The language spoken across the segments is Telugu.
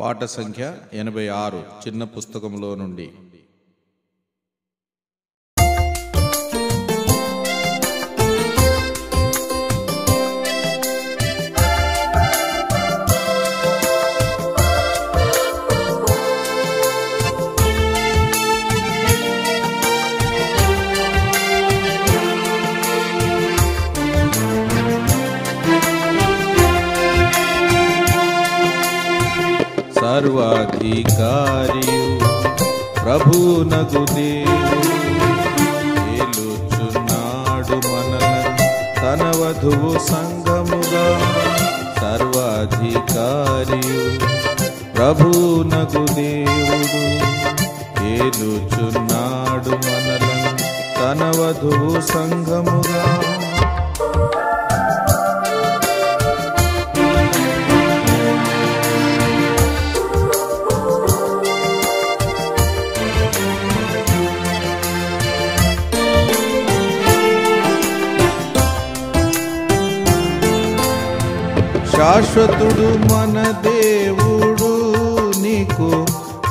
పాట సంఖ్య ఎనభై ఆరు చిన్న పుస్తకంలో నుండి. సర్వాధికారియు ప్రభునగు దేవుడు ఏలుచున్నాడు మనలను తన వధువు సంగముగా సర్వాధికారియు ప్రభునగు దేవుడు ఏలుచున్నాడు మనలను తన వధువు సంగముగా శాశ్వతుడు మన దేవుడు నీకు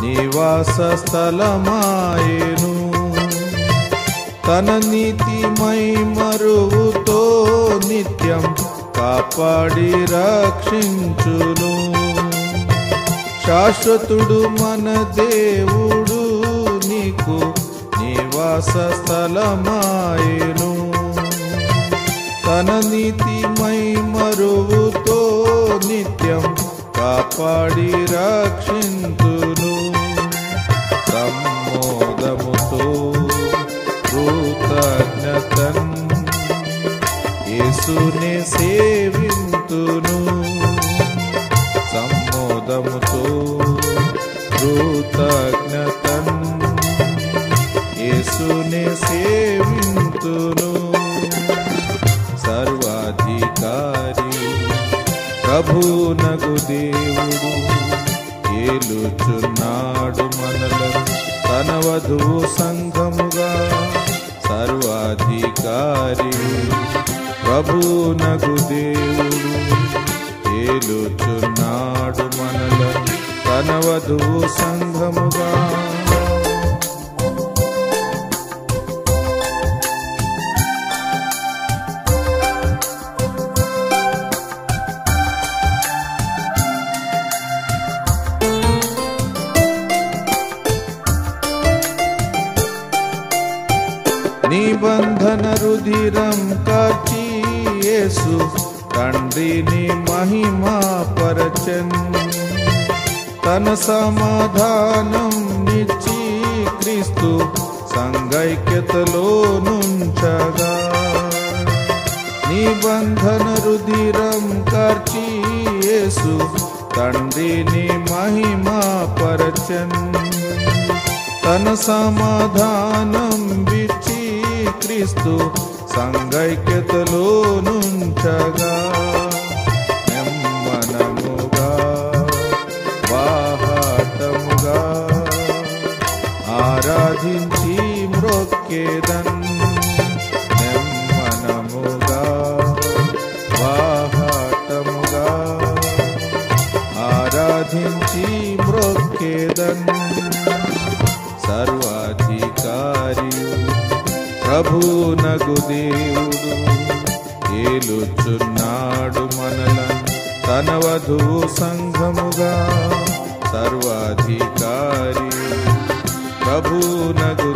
నివాస స్థలమాయను. తన నీతిమై మరువుతో నిత్యం కాపాడి రక్షించును. శాశ్వతుడు మన దేవుడు నీకు నివాస స్థలమాయను. తన నీతిమై మరువు నిత్యం కాపాడి రక్షింతును. సమ్మోదముతో కృతజ్ఞతన్. యేసునే సేవింతును. సమ్మోదముతో కృతజ్ఞతన్. యేసునే సేవింతును. ప్రభునగు దేవుడు ఏలుచున్నాడు మనలను తన వధువు సంఘముగా సర్వాధికారి ప్రభునగు దేవుడు ఏలుచున్నాడు మనలను తన వధువు సంఘముగా. సమాధానం నిచ్చి క్రీస్తు సంగైక్యతలో నుంచగా నిబంధన రుధిరం కార్చి యేసు తండ్రిని మహిమా పరచన్. తన సమాధానం విచ్చి క్రీస్తు సంగైక్యతలో నుంచగా కేదన్ నెమ్మనముగా వాహాటముగా ఆరాధించి మ్రొక్కేదన్ సర్వాధికారి ప్రభునగు దేవుడు ఏలుచున్నాడు మనలను తన వధువు సంఘముగా సర్వాధికారి ప్రభునగు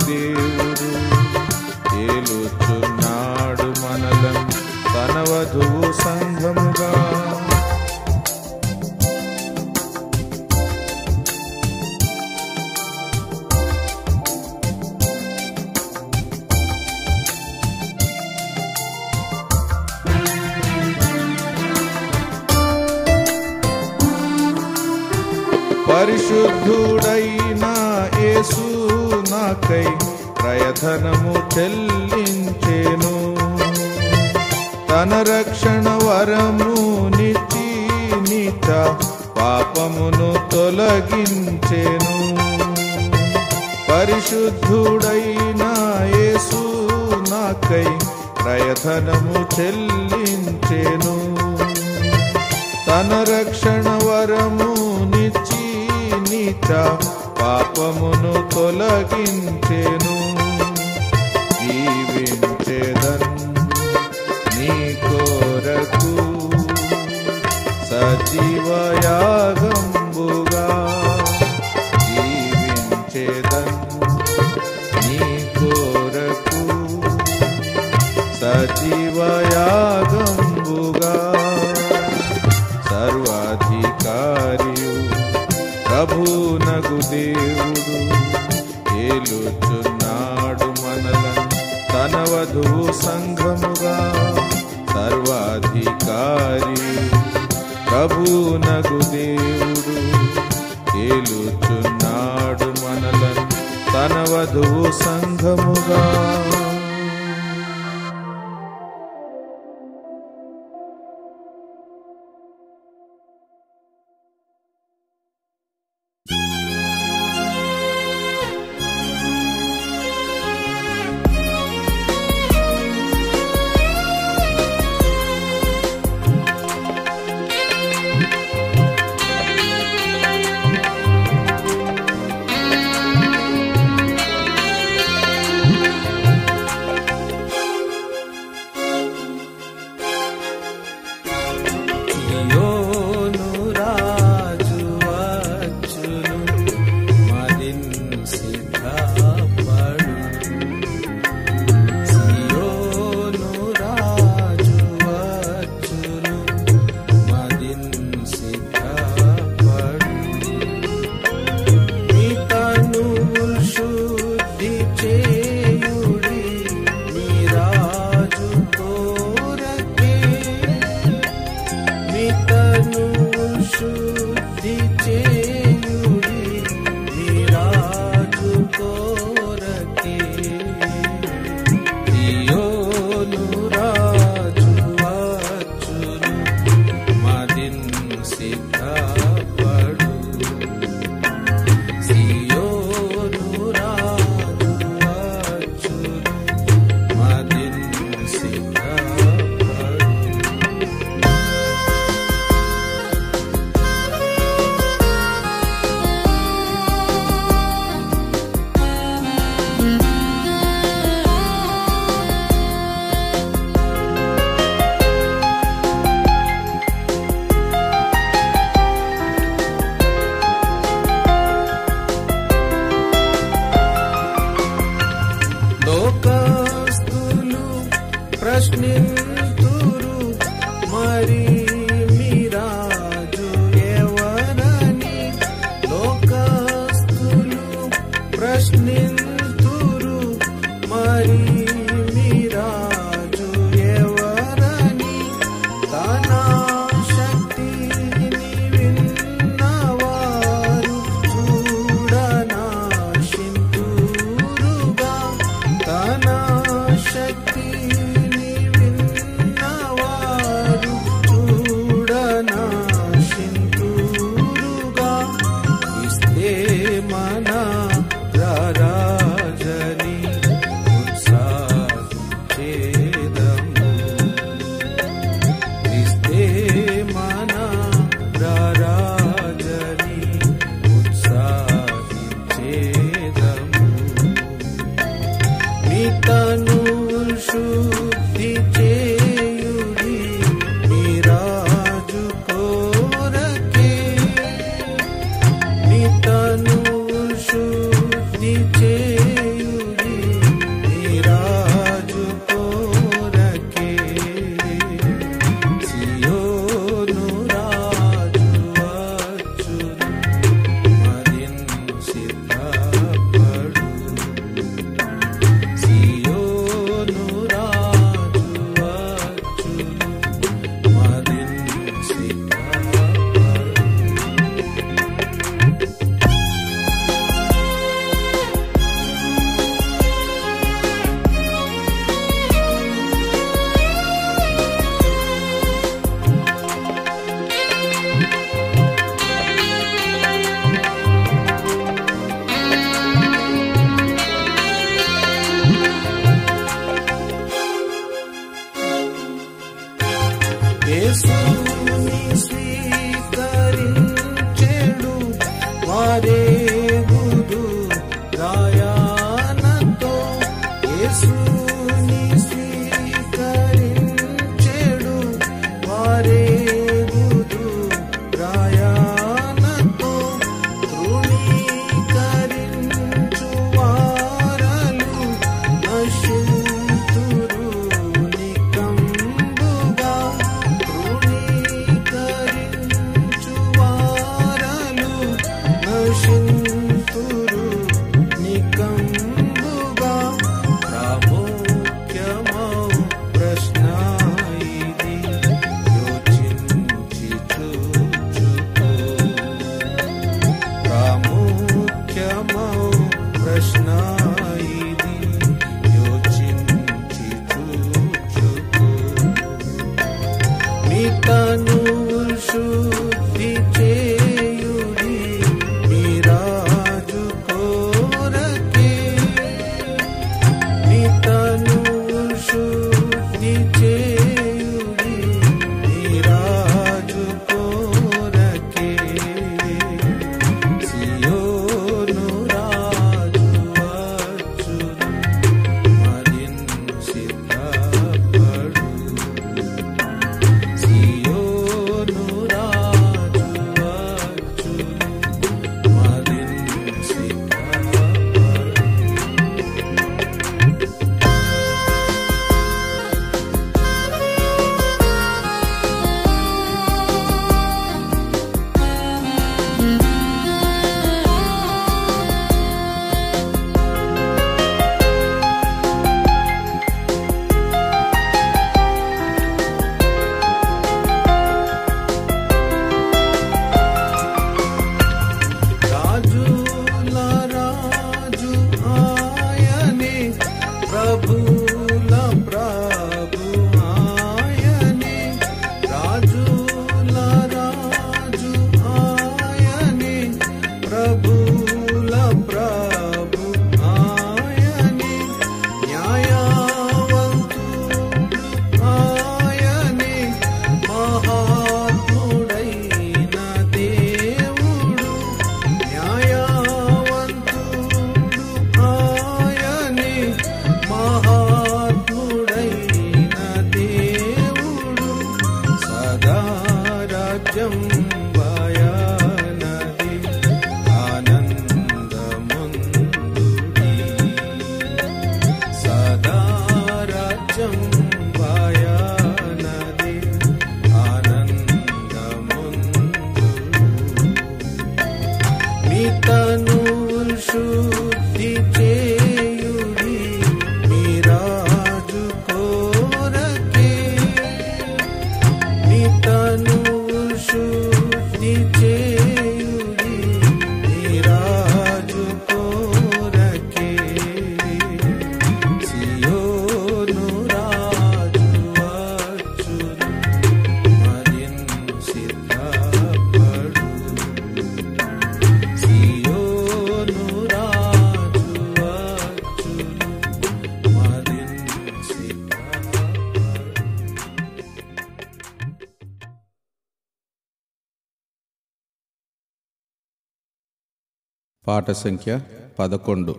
పాట సంఖ్య పదకొండు.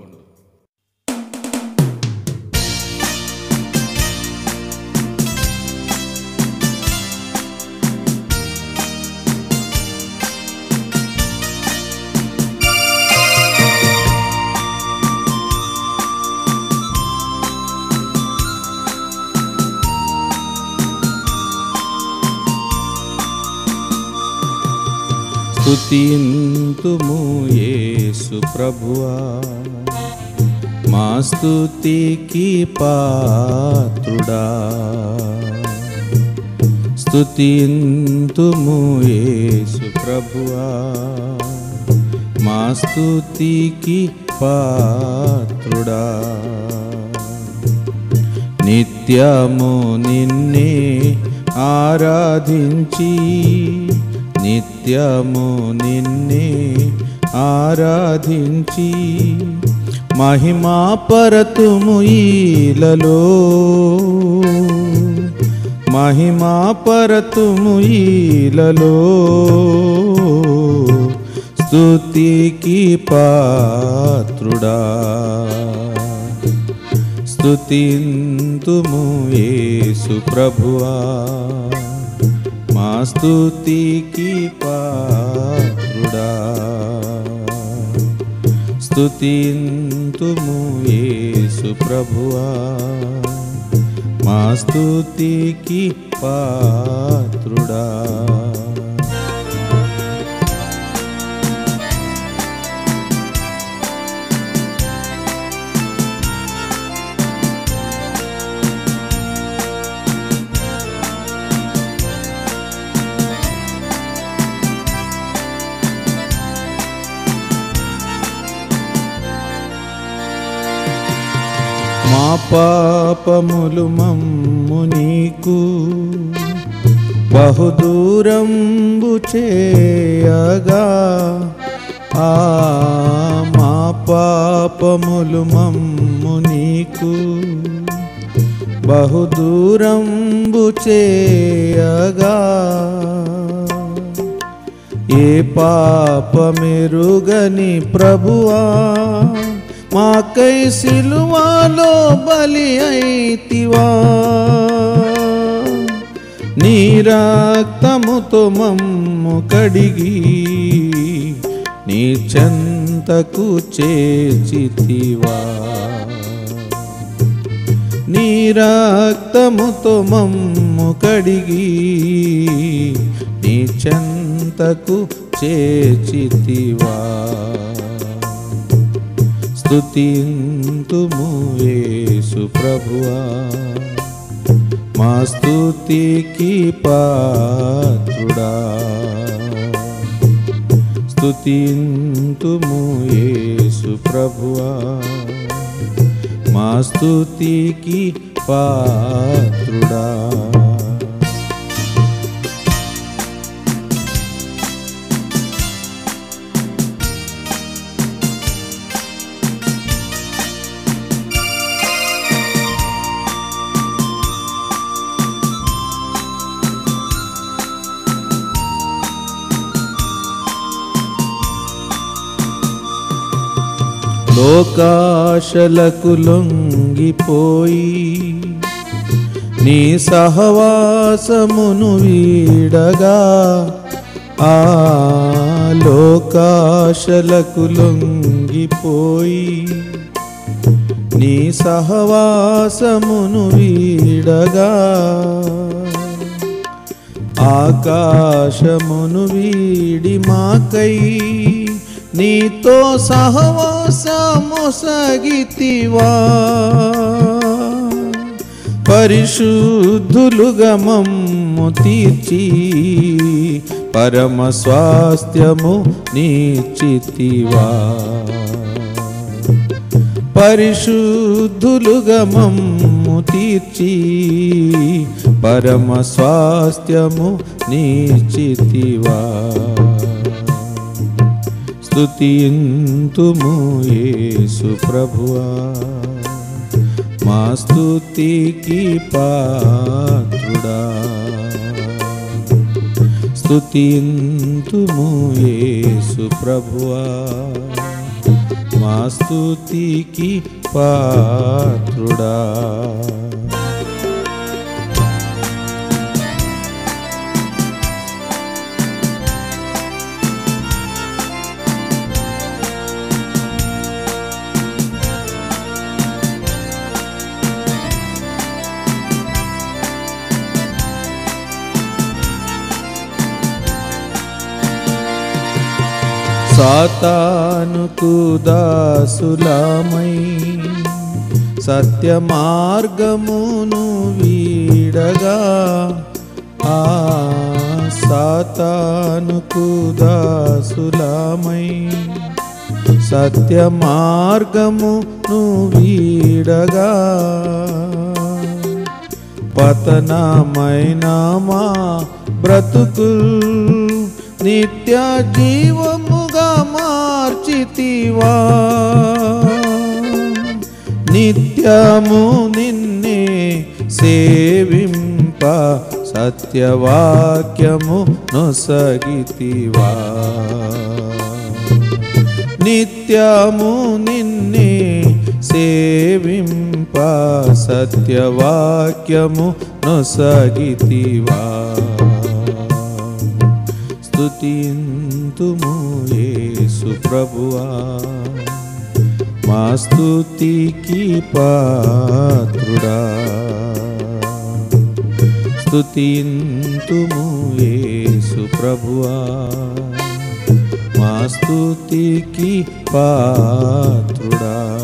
స్తుతింతుము యేసు ప్రభువా. మా స్తుతికి పాత్రుడా. స్తుతింతుము యేసు ప్రభువా. మా స్తుతికి పాత్రుడా. నిత్యము నిన్నే ఆరాధించి నిత్యము నిన్నే ఆరాధించి మహిమా పరతుము ఈలలో మహిమా పరతుము ఈలలో స్తుతికి పాత్రుడా. స్తుతింతుము యేసు ప్రభువా. మా స్తుతికి పాత్రుడా స్తుతింతుము యేసు ప్రభువా మా స్తుతికి పాత్రుడా మా పాపములు మమ్ము నీకు. బహుదూరంబు చేయగా ఆ మా పాపములు మమ్ము నీకు. బహుదూరంబు చేయగా ఏ పాపమెరుగని ప్రభువా? మాకై సిలువాలో బలి అయితివా. నీ రక్తముతో మమ్ము కడిగి నీ చెంతకు చేచితివా నీ రక్తముతో మమ్ము కడిగి నీ చెంతకు చేచితివా స్తుతింతుము యేసు ప్రభువా. మా స్తుతికి పాత్రుడా. స్తుతింతుము యేసు ప్రభువా. మా స్తుతికి పాత్రుడా. లోకాశలకు లొంగిపోయి నీ సహవాసమును వీడగా ఆ లోకాశలకు లొంగిపోయి నీ సహవాసమును వీడగా ఆకాశమును వీడి మాకై నీతో సహవాసము సగితివా. పరిశుద్ధులుగా మమ్ము తీర్చి పరమ స్వాస్థ్యము నీచితివా. పరిశుద్ధులుగా మమ్ము తీర్చి పరమ స్వాస్థ్యము నీచితివా. స్తుతింతుము యేసు ప్రభువా. మా స్తుతికి పాత్రుడా. స్తుతింతుము యేసు ప్రభువా. మా స్తుతికి పాత్రుడా. సాతానుకు దాసులమై సత్య మార్గమును వీడగా ఆ సాతానుకు దాసులమై సత్య మార్గమును వీడగా పతనమైన మా బ్రతుకుల్ నిత్య జీవము మార్చితివా నిత్యము నిన్నే సేవింప సత్యవాక్యము నొసగితివా నిత్యము నిన్నే సేవింప సత్యవాక్యము నొసగితివా స్తుతింతుము యేసు ప్రభువా. మా స్థుతికి పాత్రుడా. స్తుతింతుము యేసు ప్రభువా. మా స్థుతికి పాత్రుడా.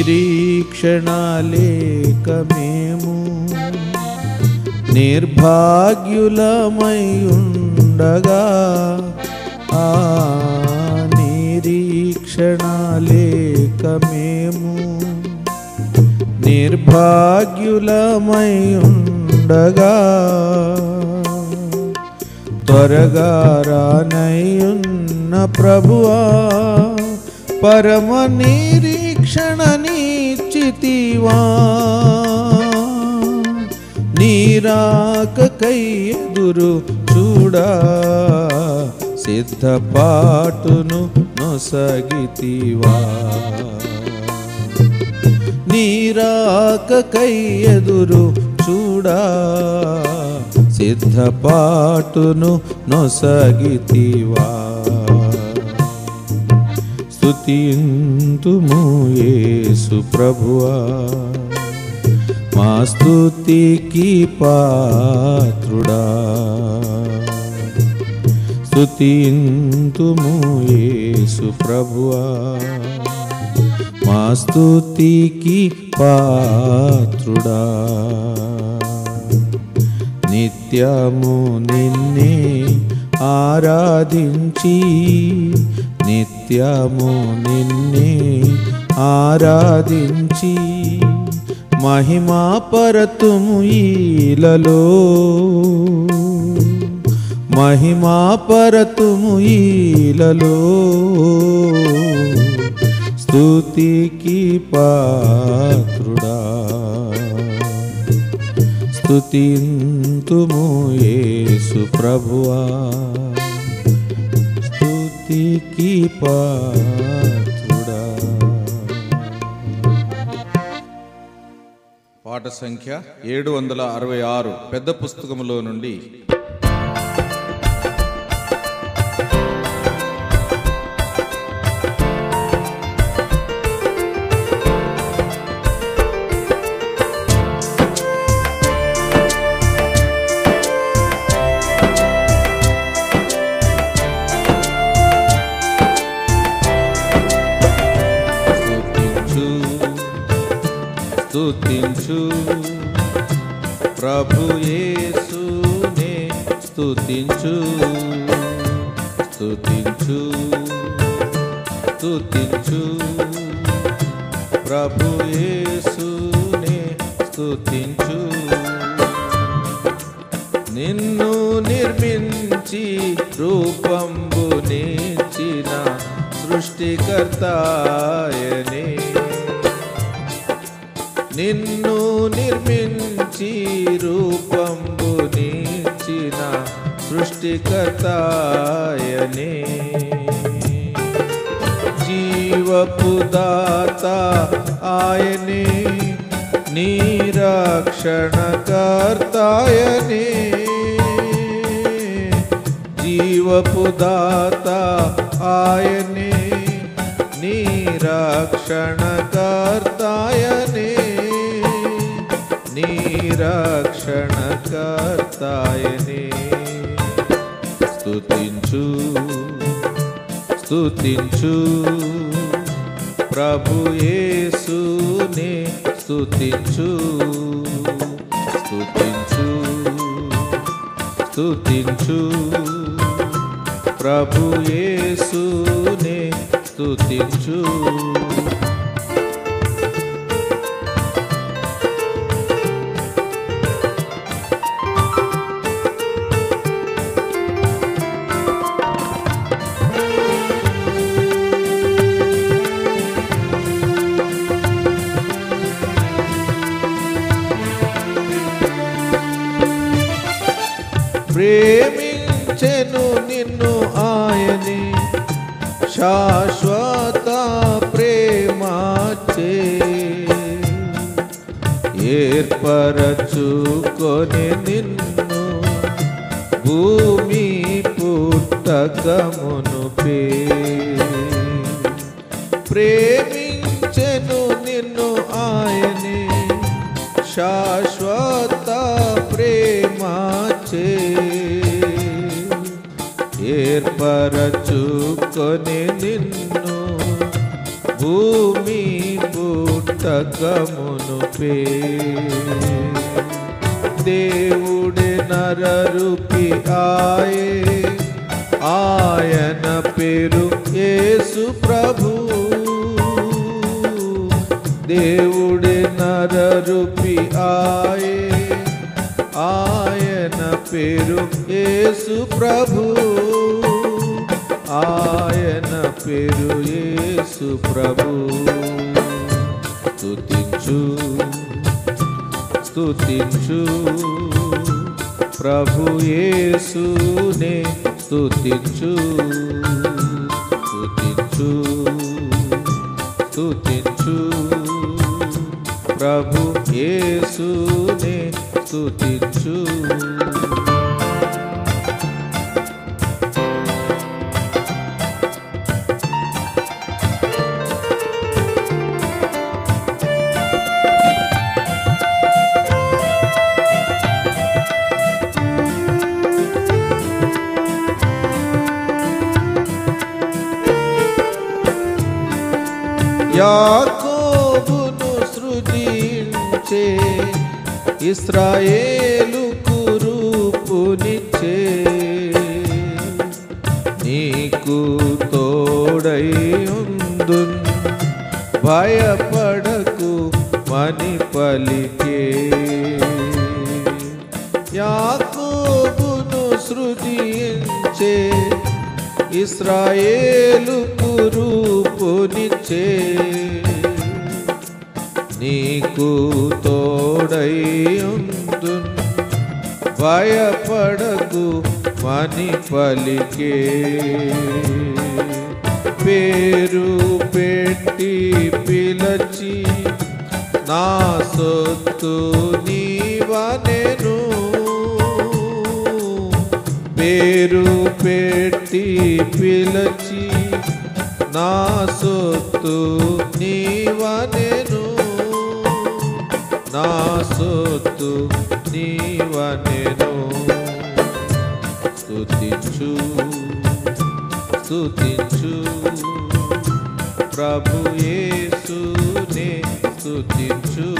నిరీక్షణ లేక మేము నిర్భాగ్యులమై ఉండగా ఆ నిరీక్షణ లేక మేము నిర్భాగ్యులమై ఉండగా త్వరగా రానయ్యున్న ప్రభువా పరమ నిరీక్షణ నీచితివా నీరాకకై ఎదురు చూడా సిద్ధపాటును నొసగితివా. నీరాకకై ఎదురు చూడా సిద్ధపాటును నొసగితివా. స్తుతింతుము యేసు ప్రభువా. మా స్తుతికి పాత్రుడా. స్తుతింతుము యేసు ప్రభువా. మా స్తుతికి పాత్రుడా. నిత్యము నిన్నే ఆరాధించి నిత్యము నిన్నే ఆరాధించి మహిమా పరతుము ఈలలో. మహిమా పరతుము ఈలలో. స్తుతికి పాత్రుడా. స్తుతింతుము యేసు ప్రభువా. స్తుతికి పాత్రుడా. పాట సంఖ్య ఏడు వందల అరవై ఆరు. పెద్ద పుస్తకములో నుండి స్తుతించు ప్రభు యేసునే స్తుతించు స్తుతించు స్తుతించు ప్రభు యేసునే స్తుతించు నిన్ను నిర్మించి రూపంబు నేర్చిన సృష్టికర్తాయనే నిన్ను నిర్మించి రూపంబు నేర్చిన సృష్టికర్తాయనే జీవపు దాత ఆయనే నిరక్షణకర్తాయనే జీవపు దాత ఆయనే నిరక్షణకర్తాయనే స్తుతించు స్తుతించు. ప్రభు యేసునే స్తుతించు. స్తుతించు స్తుతించు. ప్రభు యేసునే స్తుతించు. ప్రేమించెను నిన్ను ఆయనే శాశ్వత ప్రేమాచే ఏర్పరచుకొని నిన్ను భూమి పుట్టకమును పే ప్రేమించెను ఏర్పరచుకొని నిన్ను భూమి పుట్ట పుస్తకమును పే దేవుడే నరరూపి ఆయే ఆయన పేరు యేసు ప్రభు. దేవుడే నరరూపి ఆయే ఆయన పేరు యేసు ప్రభు. ఆయన పేరు యేసు ప్రభు. స్తుతించు స్తుతించు ప్రభు యేసునే. స్తుతించు స్తుతించు స్తుతించు ప్రభు యేసునే. స్తుతించు. 야. మని పలికే స్తుతించు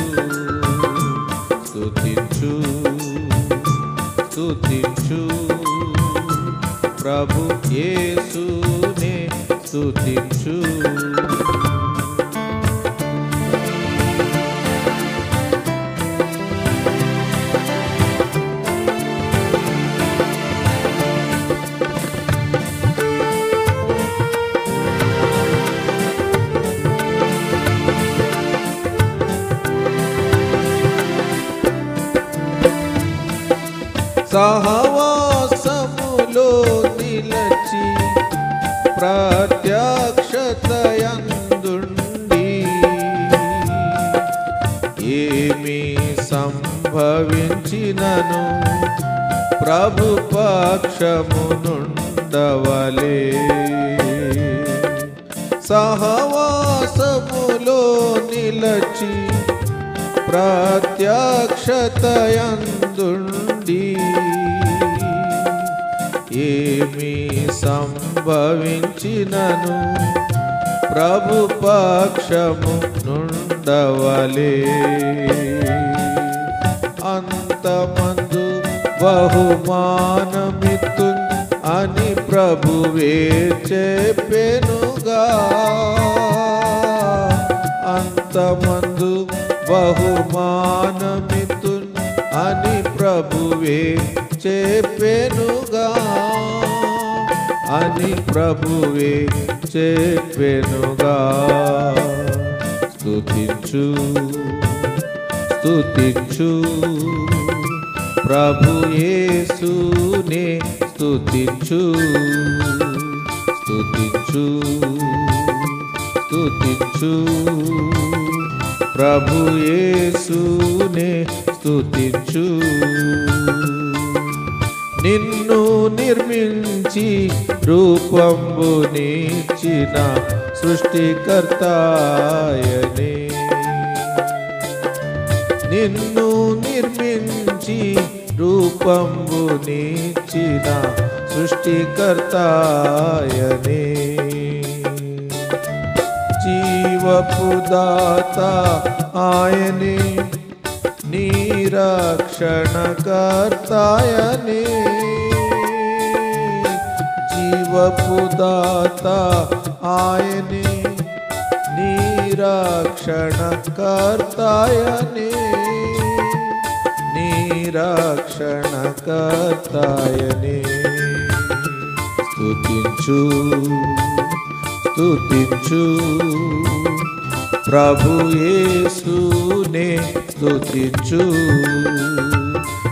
స్తుతించు స్తుతించు. ప్రభు యేసునే స్తుతించు. ప్రత్యక్షతయందుండి ఏమి సంభవించినను ప్రభు పక్షము నుండవలే. అంతమందు బహుమానమిత్తు అని ప్రభువే చెప్పెనుగా. అంతమందు బహుమానమిత్తు అని ప్రభువే చెప్పెనుగా. అని ప్రభువే చెప్పెనుగా. స్తుతించు స్తుతించు. ప్రభు యేసునే స్తుతించు స్తుతించు స్తుతించు. ప్రభు యేసునే స్తుతించు నిన్ను నిర్మించి రూపంబునిచ్చిన సృష్టికర్తాయనే నిన్ను నిర్మించి రూపంబునిచ్చిన సృష్టికర్తాయనే జీవపు దాత ఆయనే నీ రక్షణకర్తాయనే జీవపు దాత ఆయనే నీ రక్షణకర్తాయనే నీ రక్షణకర్తాయనే స్తుతించు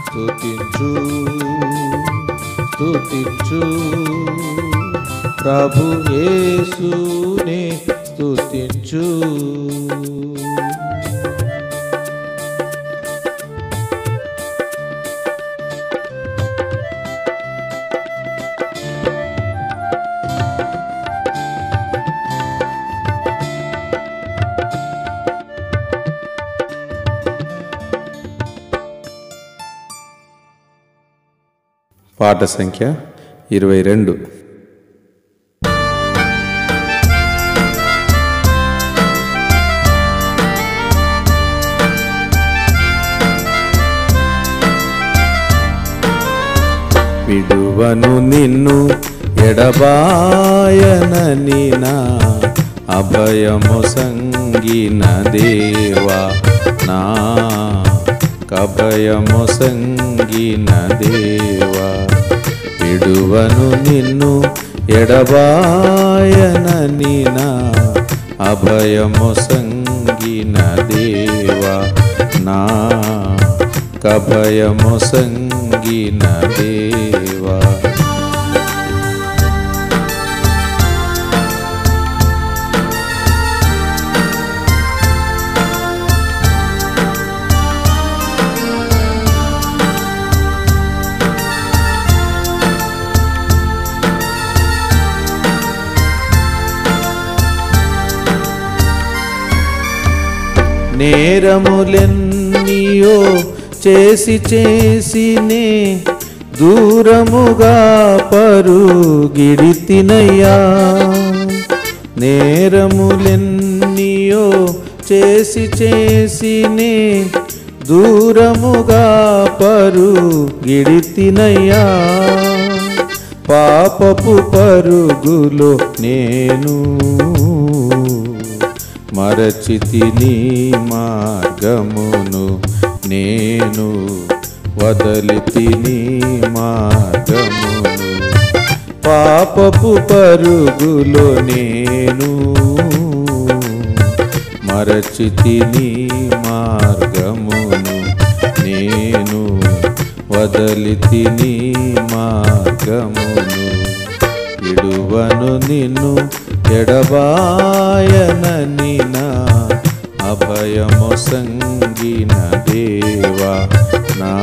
స్తుతించు ప్రభు యేసునే స్తుతించు స్తుతించు స్తుతించు. ప్రభు యేసునే స్తుతించు. పాట సంఖ్య ఇరవై రెండు. విడువను నిన్ను ఎడబాయనని నా అభయము సంగిన దేవా నా కభయము సంగిన దేవా విడువను నిన్ను ఎడబాయనని నా అభయము సంగిన దేవా నా నేరములెన్నియో చేసి చేసినే దూరముగా పరుగిడితినయ్యా నేరములెన్నియో చేసి చేసినే దూరముగా పరుగిడితినయ్యా పాపపు పరుగులో నేను మరచితి నీ మార్గమును నేను వదలితి నీ మార్గమును. పాపపు పరుగులో నేను మరచితి నీ మార్గమును నేను వదలితి నీ మార్గమును. విడువను నిన్ను ఎడబాయనని నా అభయము సంగిన దేవా నా.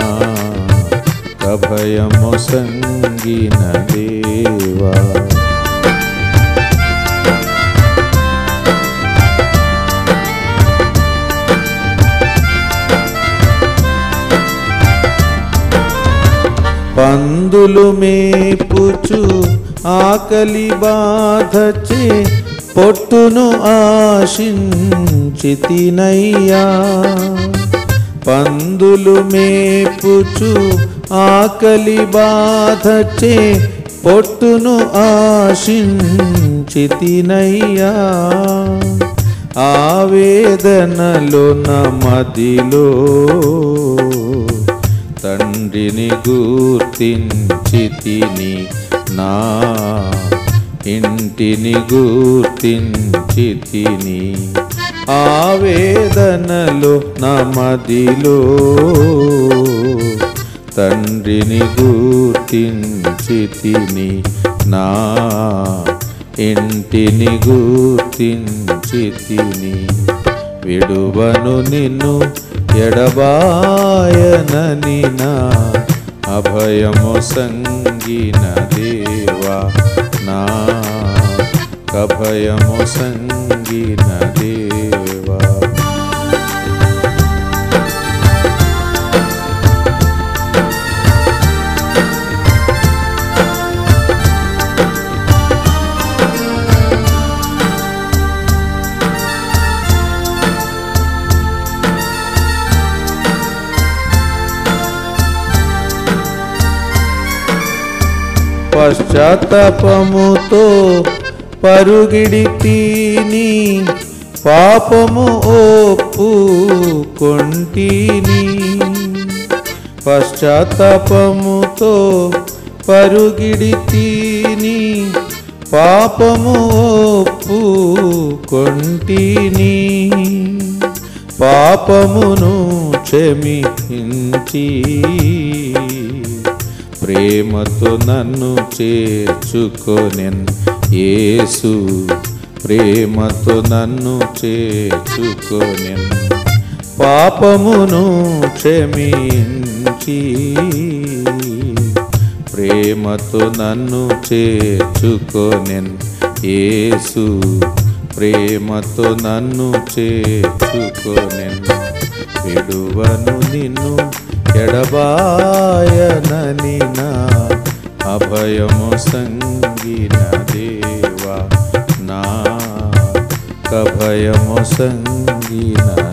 అభయము సంగిన దేవా. పందులు మేపుచు ఆకలి బాధచే పొట్టును ఆశించితినయ్యా. పందులు మేపుచు ఆకలి బాధచే పొట్టును ఆశించితినయ్యా. ఆవేదనలో నమదిలో తండ్రిని గుర్తించి తిని నా ఇంటిని గూర్తించి తిని ఆవేదనలో నమదిలో తండ్రిని గూర్తించి తిని నా ఇంటిని గూర్తించి తిని విడువను నిన్ను ఎడబాయనని నా అభయము సంగినది. దేవా నా కభయము సంగిన పశ్చాత్తాపముతో పరుగిడితీని పాపము ఓపు కొంటిని పశ్చాత్తాపముతో పరుగిడితీని పాపము ఓపు కొంటిని పాపమును క్షమించి ప్రేమతో నన్ను చేర్చుకొనెన్ యేసు. ప్రేమతో నన్ను చేర్చుకొనెన్ పాపమును క్షమించి. ప్రేమతో నన్ను చేర్చుకొనెన్ ఏసు ప్రేమతో నన్ను చేర్చుకొనెన్. విడువను నిన్ను ఎడబాయననిన అభయము సంగిన దేవా నా కభయము कभयमसङ्गीना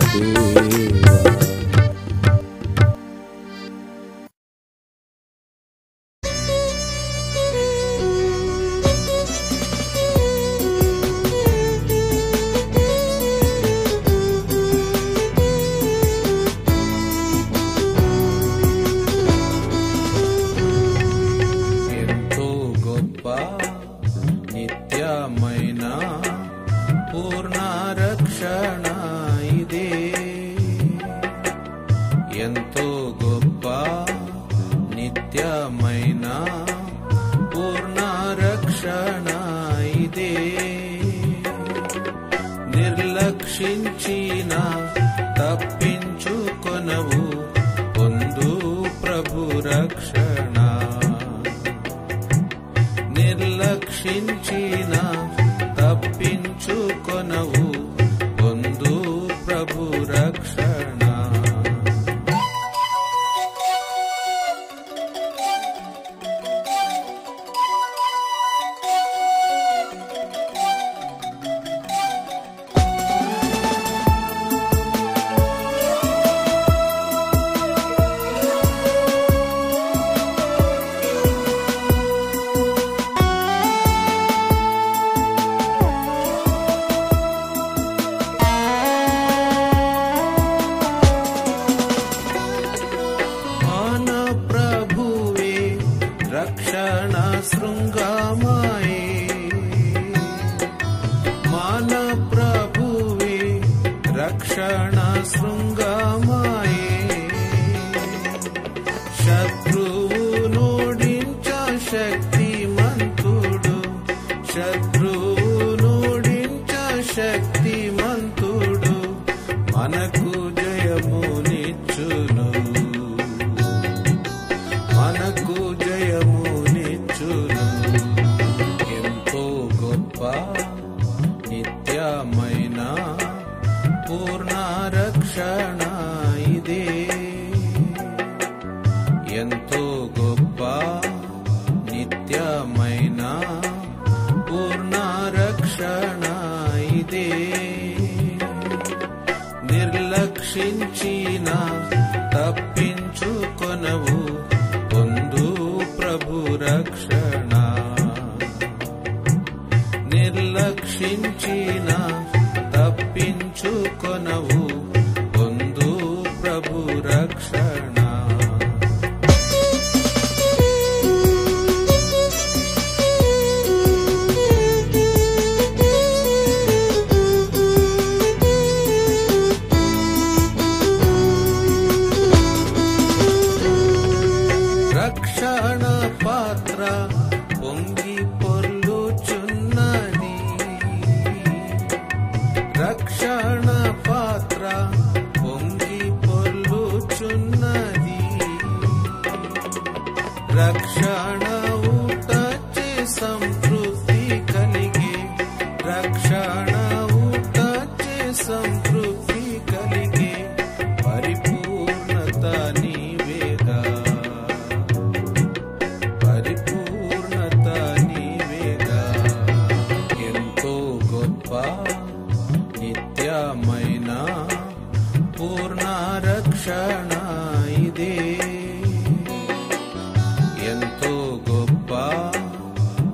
ఎంతో గొప్ప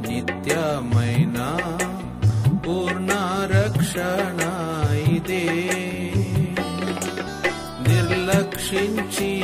నిత్యమైన పూర్ణ రక్షణ ఇదే. నిర్లక్షించి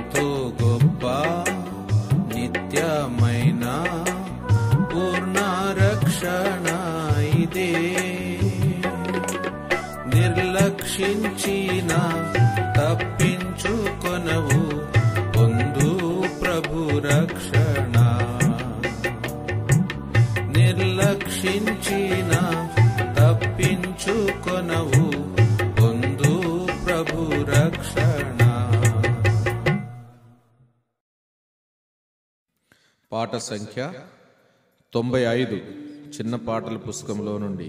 ఎంతో గొప్ప నిత్యమైన పూర్ణ రక్షణ ఇదే నిర్లక్షించిన తప్పించుకొనవు పాట సంఖ్య తొంభై ఐదు. చిన్న పాటల పుస్తకంలో నుండి.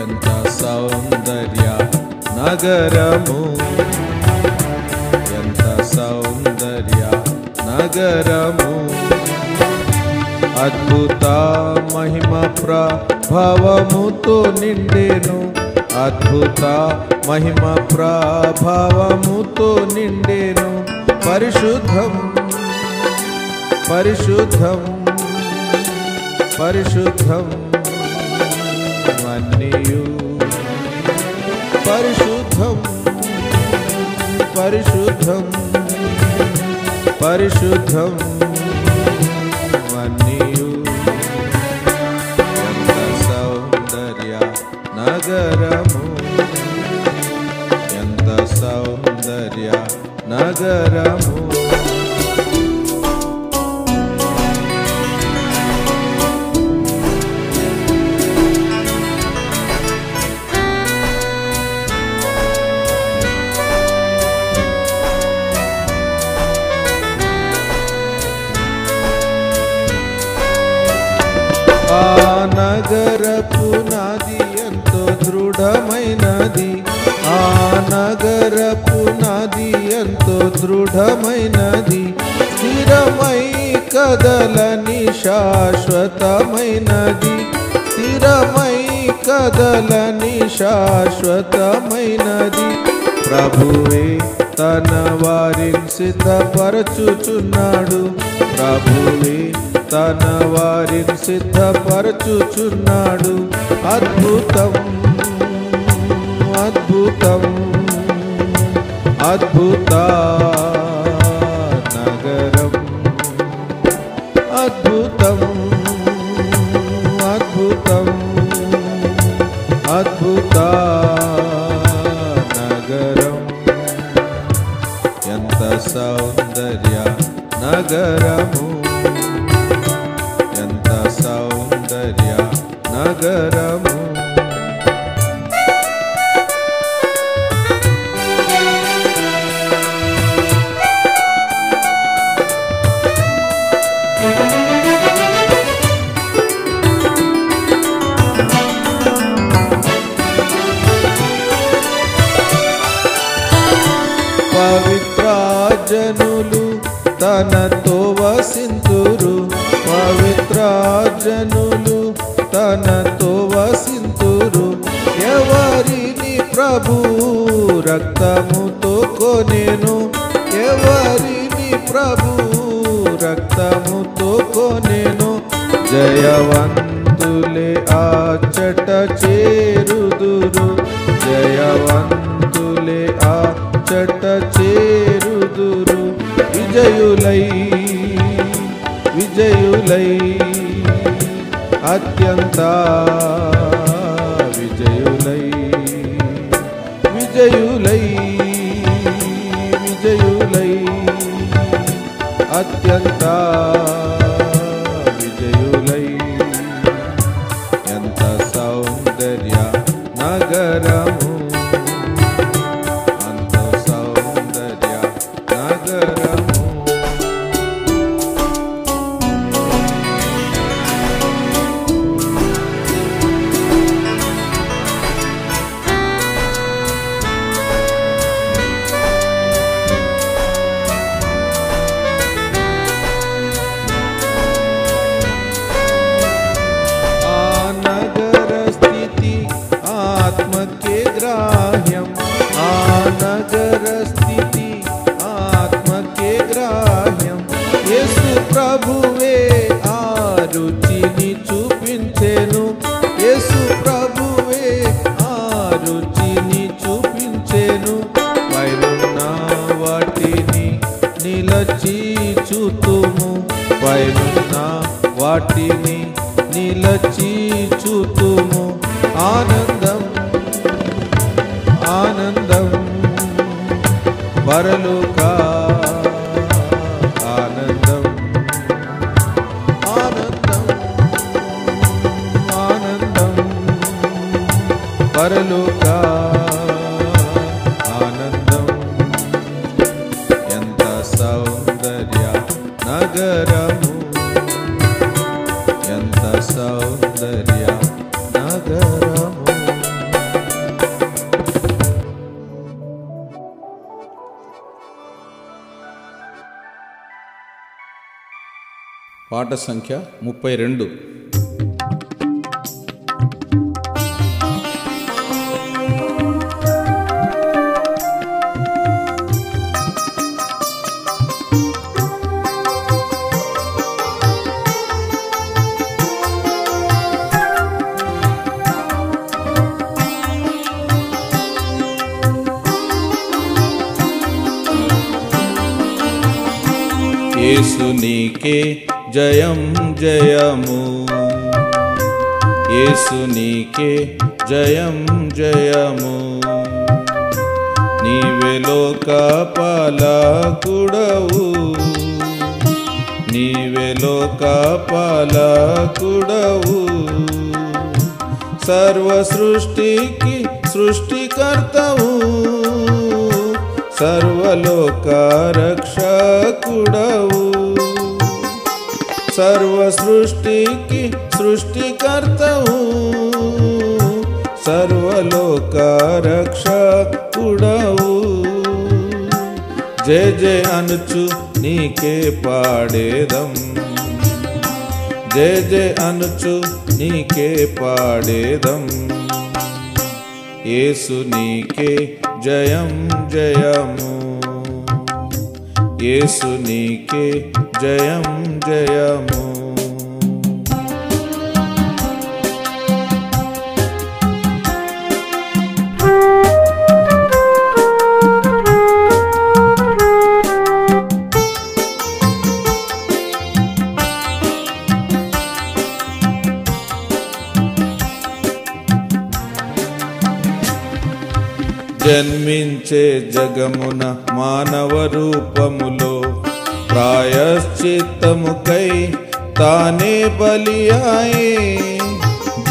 ఎంత సౌందర్య నగరము. నగరము అద్భుత మహిమ ప్రభావముతో నిండెను అద్భుత మహిమ ప్రభావముతో నిండెను పరిశుద్ధం పరిశుద్ధం పరిశుద్ధం అన్నియు పరిశుద్ధం పరిశుద్ధం పరిశుద్ధం అన్నియు ఎంత సౌందర్య నగరము ఎంత నగరపు నాది ఎంతో దృఢమైనది. ఆ నగరపు నాది ఎంతో దృఢమైనది. స్థిరమై కదలని శాశ్వతమైనది. స్థిరమై కదలని శాశ్వతమైనది. ప్రభువే తన వారిని సిద్ధపరచుచున్నాడు. ప్రభువే తన వారిని సిద్ధపరచుచున్నాడు. అద్భుతం అద్భుతం అద్భుతా. పవిత్రాజనులు తనతో వసింతురు. ఎవరిని ప్రభు రక్తముతో కొనేను? ఎవరిని ప్రభు రక్తముతో కొనేను? జయవంతులే ఆచట చేరుదురు. జయవంతులే ఆచట చేరుదురు. విజయులై విజయులై అత్యంత విజయులై విజయులై విజయులై అత్యంత చూతుము ఆనందం ఆనందం పరలోక పాట సంఖ్య ముప్పై రెండు. సృష్టికి సృష్టికర్తవు సర్వలోక రక్షకుడవు సర్వ సృష్టికి సృష్టికర్తవు సర్వలోక రక్షకుడవు జయ జయ అనుచు నీకే పాడేదం. జయ జయ అనుచు నీకే పాడేదం. ये सुनिके जयं जयेषु नीके जयं जयमु। జన్మించే జగమున మానవ రూపములో ప్రాయశ్చిత్తముకై తానే బలియాయి.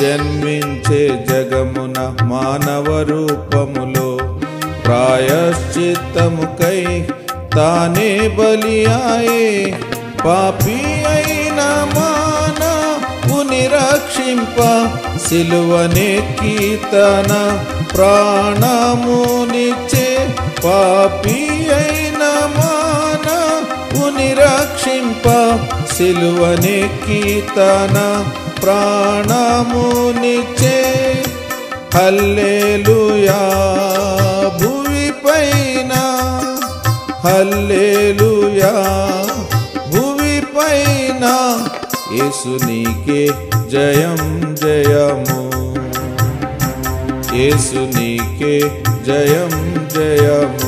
జన్మించే జగమున మానవ రూపములో ప్రాయశ్చిత్తముకై తానే బలియాయి. పాపి అయిన మానవుని రక్షింప సిలువనే తన ప్రాణమునిచ్చే పాపి అయిన మాన నిరక్షింప సిలువనెక్కి తన ప్రాణమునిచ్చే. హల్లేలుయా భువి పైన. హల్లేలుయా భువి పైన. యేసునికే జయం జయము. యేసునికే జయం జయము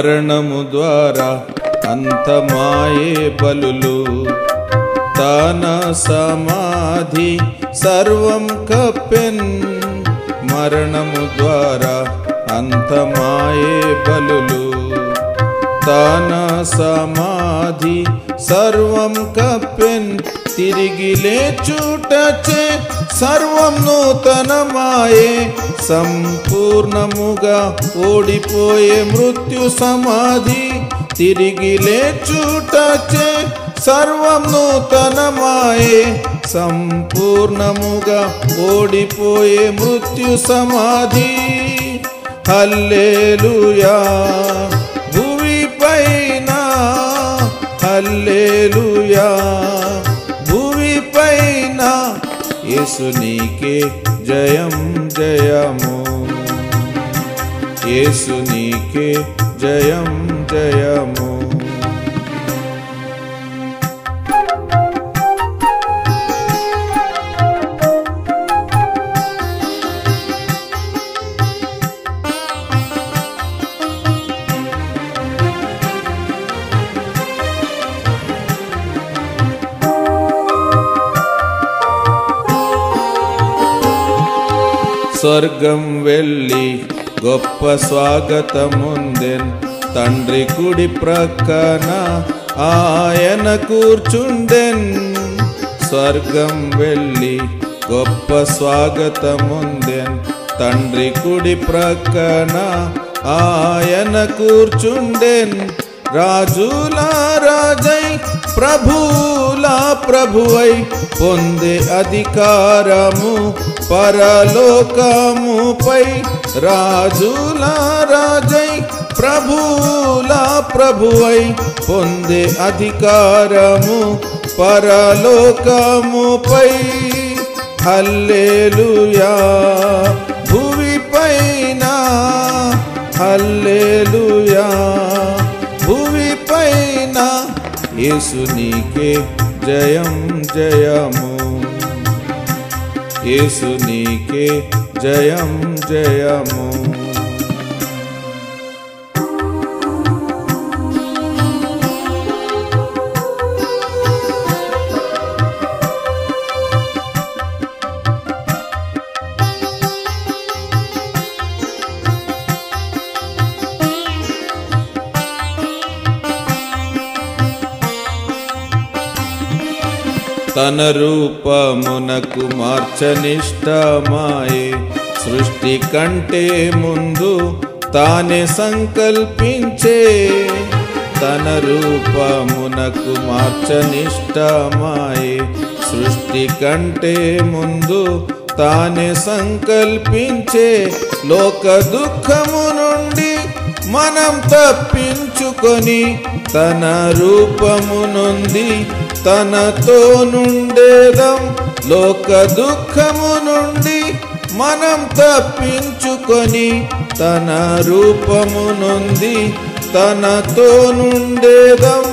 మరణము ద్వారా అంతమాయే బలులు. తన సమాధి సర్వం కప్పెన్. మరణము ద్వారా అంతమాయే బలులు. తన సమాధి సర్వం కప్పెన్. తిరిగి లేచుటచే సర్వం నూతనమాయే సంపూర్ణముగా ఓడిపోయే మృత్యు సమాధి తిరిగి లేచుటచే సర్వం నూతనమాయే సంపూర్ణముగా ఓడిపోయే మృత్యు సమాధి. హల్లేలుయా. భూమి పైన హల్లేలుయా. భూమి పైన యేసునికే जयं जयमो। येसुनीके जयं जयमो। స్వర్గం వెళ్ళి గొప్ప స్వాగతముందెన్ తండ్రి కుడి ప్రక్కన ఆయన కూర్చుండెన్ స్వర్గం వెళ్ళి గొప్ప స్వాగతముందెన్ తండ్రి కుడి ప్రక్కన ఆయన కూర్చుండెన్ రాజులా రాజై ప్రభులా ప్రభువై పొందే అధికారము పరలోకముపై. రాజులా రాజై ప్రభులా ప్రభువై పొందే అధికారము పరలోకముపై. హల్లేలుయా! భువి పైన హల్లేలుయా! భువి పైన यं जयो हे सुनिके जयं जय తన రూపమునకు మార్చనిష్టమాయే. సృష్టి కంటే ముందు తానే సంకల్పించే. తన రూపమునకు మార్చనిష్టమాయే. సృష్టి కంటే ముందు తానే సంకల్పించే. లోక దుఃఖము నుండి మనం తప్పించుకొని తన రూపమునుంది తనతో నుండేదం లోక దుఃఖము నుండి మనం తప్పించుకొని తన రూపము నుండి తనతో నుండేదం.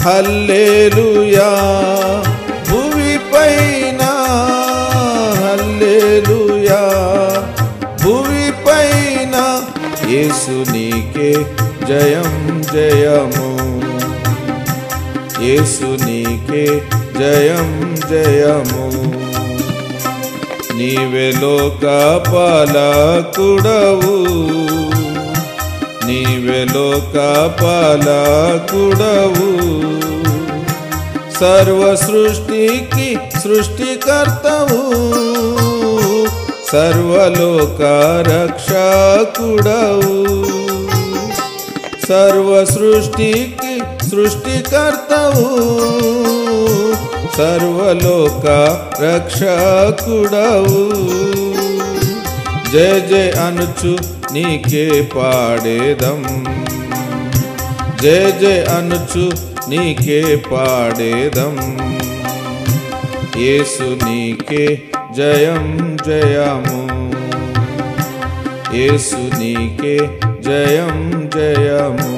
హల్లేలుయా! భువి పైన హల్లేలుయా! భువి పైన యేసునికే జయం జయము. యేసునికే జయం జయము. నీవే లోక పాలకుడవు నీవే లోక పాలకుడవు సర్వ సృష్టికి సృష్టికర్తవు. సర్వలోక రక్షకుడవు సర్వ సృష్టికి సృష్టికర్తవు సర్వలోక రక్షకుడవు. జయ జయ అనుచు నీకే పాడేదం. జయ జయ అనుచు నీకే పాడేదం. యేసు నీకే జయం జయము. యేసు నీకే జయం జయము.